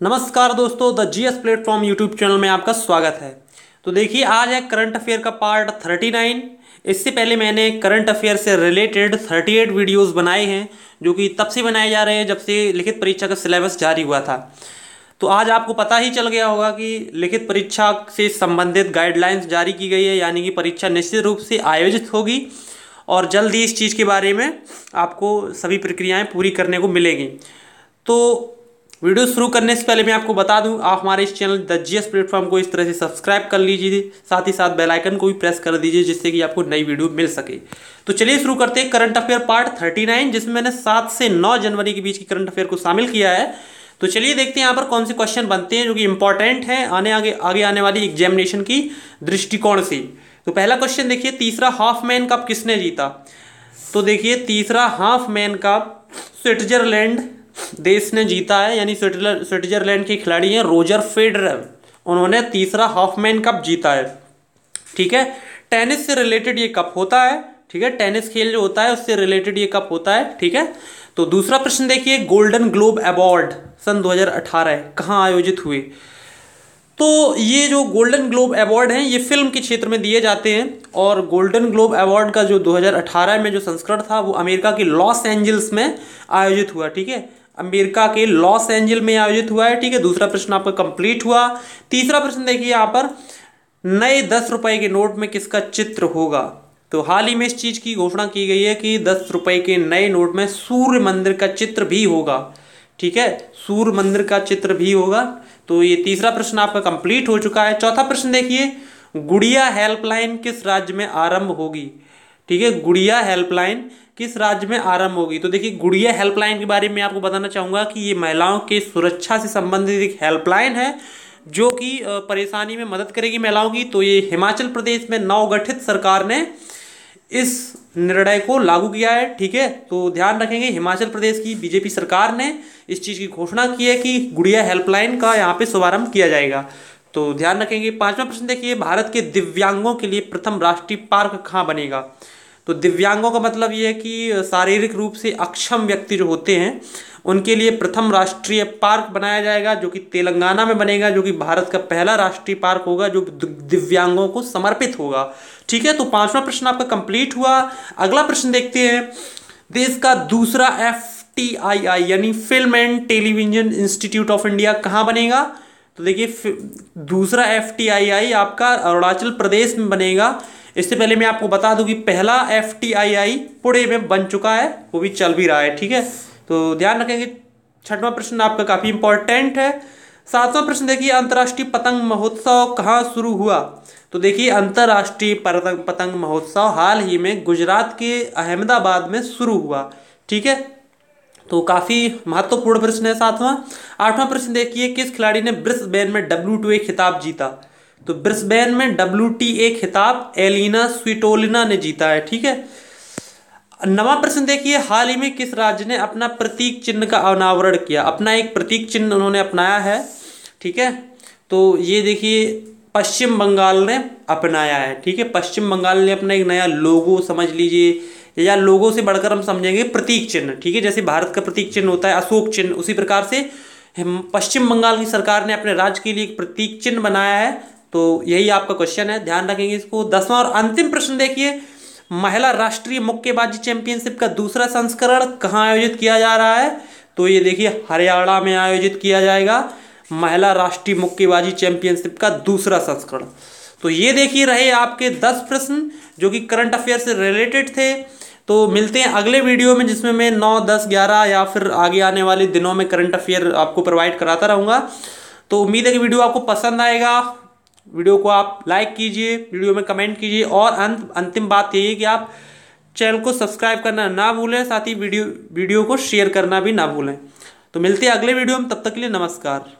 नमस्कार दोस्तों, the GS platform YouTube channel में आपका स्वागत है। तो देखिए, आज है करंट अफेयर का पार्ट 39 इससे पहले मैंने करंट अफेयर से रिलेटेड 38 वीडियोस बनाए हैं, जो कि तब से बनाए जा रहे हैं जब से लिखित परीक्षा का सिलेबस जारी हुआ था। तो आज आपको पता ही चल गया होगा कि लिखित परीक्षा से संबंधित गाइडलाइंस जारी की गई है, यानी कि परीक्षा निश्चित रूप से आयोजित होगी, और जल्द ही इस चीज़ के बारे में आपको सभी प्रक्रियाएँ पूरी करने को मिलेंगी। तो वीडियो शुरू करने से पहले मैं आपको बता दूँ, आप हमारे इस चैनल द जीएस प्लेटफॉर्म को इस तरह से सब्सक्राइब कर लीजिए, साथ ही साथ बेल आइकन को भी प्रेस कर दीजिए जिससे कि आपको नई वीडियो मिल सके। तो चलिए शुरू करते हैं करंट अफेयर पार्ट 39 जिसमें मैंने 7 से 9 जनवरी के बीच की करंट अफेयर को शामिल किया है। तो चलिए देखते हैं यहाँ पर कौन से क्वेश्चन बनते हैं जो कि इंपॉर्टेंट है, आने आगे आगे आने वाली एग्जामिनेशन की दृष्टिकोण से। तो पहला क्वेश्चन देखिए, तीसरा हाफ़ मैन कप किसने जीता? तो देखिए, तीसरा हाफ़ मैन कप स्विट्जरलैंड देश ने जीता है, यानी स्विट्जरलैंड के खिलाड़ी हैं रोजर फेडरर। उन्होंने तीसरा हाफमैन कप जीता है। ठीक है? टेनिस से रिलेटेड ये कप होता है। ठीक है? टेनिस खेल जो होता है, उससे रिलेटेड ये कप होता है। ठीक है? तो दूसरा प्रश्न देखिए, गोल्डन ग्लोब अवार्ड सन 2018 कहाँ आयोजित हुए? तो ये जो गोल्डन ग्लोब अवार्ड हैं, ये फ़िल्म के क्षेत्र में दिए जाते हैं। और गोल्डन ग्लोब अवार्ड का जो 2018 में जो संस्करण था, वो अमेरिका के लॉस एंजल्स में आयोजित हुआ। ठीक है? अमेरिका के लॉस एंजल में आयोजित हुआ है, ठीक है? दूसरा प्रश्न आपका कंप्लीट हुआ। तीसरा प्रश्न देखिए यहाँ पर, नए दस रुपए के नोट में किसका चित्र होगा? तो हाल ही में इस चीज़ की घोषणा की गई है कि दस रुपए के नए नोट में सूर्य मंदिर का चित्र भी होगा, ठीक है? सूर्य मंदिर का चित्र भी होगा। तो ये तीसरा प्रश्न आपका कंप्लीट हो चुका है। चौथा प्रश्न देखिए, गुड़िया हेल्पलाइन किस राज्य में आरंभ होगी? ठीक है, गुड़िया हेल्पलाइन किस राज्य में आरंभ होगी? तो देखिए, गुड़िया हेल्पलाइन के बारे में आपको बताना चाहूँगा कि ये महिलाओं के सुरक्षा से संबंधित एक हेल्पलाइन है, जो कि परेशानी में मदद करेगी महिलाओं की। तो ये हिमाचल प्रदेश में नवगठित सरकार ने इस निर्णय को लागू किया है, ठीक है? तो ध्यान रखेंगे, हिमाचल प्रदेश की बीजेपी सरकार ने इस चीज़ की घोषणा की है कि गुड़िया हेल्पलाइन का यहाँ पे शुभारंभ किया जाएगा। तो ध्यान रखेंगे, पांचवा प्रश्न देखिए, भारत के दिव्यांगों के लिए प्रथम राष्ट्रीय पार्क कहाँ बनेगा? तो दिव्यांगों का मतलब ये है कि शारीरिक रूप से अक्षम व्यक्ति जो होते हैं, उनके लिए प्रथम राष्ट्रीय पार्क बनाया जाएगा, जो कि तेलंगाना में बनेगा, जो कि भारत का पहला राष्ट्रीय पार्क होगा, जो दिव्यांगों को समर्पित होगा। ठीक है तो पांचवा प्रश्न आपका कंप्लीट हुआ। अगला प्रश्न देखते हैं। देश का दूसरा एफ़ टी आई आई, यानी film and television institute of India कहाँ बनेगा? तो देखिए दूसरा एफ़ टी आई आई आपका अरुणाचल प्रदेश में बनेगा। इससे पहले मैं आपको बता दूँ कि पहला F T I I Pune में बन चुका है, वो भी चल भी रहा है, ठीक है? तो ध्यान रखेंगे छठवां प्रश्न आपका काफ़ी इंपॉर्टेंट है। सातवां प्रश्न देखिए, अंतर्राष्ट्रीय पतंग महोत्सव कहाँ शुरू हुआ? तो देखिए, अंतर्राष्ट्रीय पतंग पतंग महोत्सव हाल ही में गुजरात के अहमदाबाद में शुरू हुआ, ठीक है? तो काफ़ी महत्वपूर्ण प्रश्न है सातवां। आठवां प्रश्न देखिए, किस खिलाड़ी ने ब्रिस्बेन में डब्ल्यू टू ए खिताब जीता? तो ब्रिस्बेन में डब्ल्यू टी ए खिताब एलिना स्वीटोलिना ने जीता है, ठीक है? नवा प्रश्न देखिए, हाल ही में किस राज्य ने अपना प्रतीक चिन्ह का अनावरण किया? अपना एक प्रतीक चिन्ह उन्होंने अपनाया है, ठीक है? तो ये देखिए, पश्चिम बंगाल ने अपनाया है, ठीक है? पश्चिम बंगाल ने अपना एक नया लोगो समझ लीजिए, या लोगों से बढ़कर हम समझेंगे प्रतीक चिन्ह, ठीक है? जैसे भारत का प्रतीक चिन्ह होता है, अशोक चिन्ह, उसी प्रकार से पश्चिम बंगाल की सरकार ने अपने राज्य के लिए एक प्रतीक चिन्ह बनाया है तो यही आपका क्वेश्चन है। ध्यान रखेंगे इसको। दसवां और अंतिम प्रश्न देखिए। महिला राष्ट्रीय मुक्केबाजी चैंपियनशिप का दूसरा संस्करण कहाँ आयोजित किया जा रहा है? तो ये देखिए, हरियाणा में आयोजित किया जाएगा महिला राष्ट्रीय मुक्केबाजी चैंपियनशिप का दूसरा संस्करण। तो ये देखिए रहे आपके दस प्रश्न, जो कि करंट अफेयर से रिलेटेड थे। तो मिलते हैं अगले वीडियो में, जिसमें मैं नौ, दस, ग्यारह या फिर आगे आने वाले दिनों में करंट अफेयर आपको प्रोवाइड कराता रहूँगा। तो उम्मीद है कि वीडियो आपको पसंद आएगा। वीडियो को आप लाइक कीजिए, वीडियो में कमेंट कीजिए और अंत, अंतिम बात यही है कि आप चैनल को सब्सक्राइब करना ना भूलें, साथ ही वीडियो वीडियो को शेयर करना भी ना भूलें। तो मिलते हैं अगले वीडियो में, तब तक के लिए नमस्कार।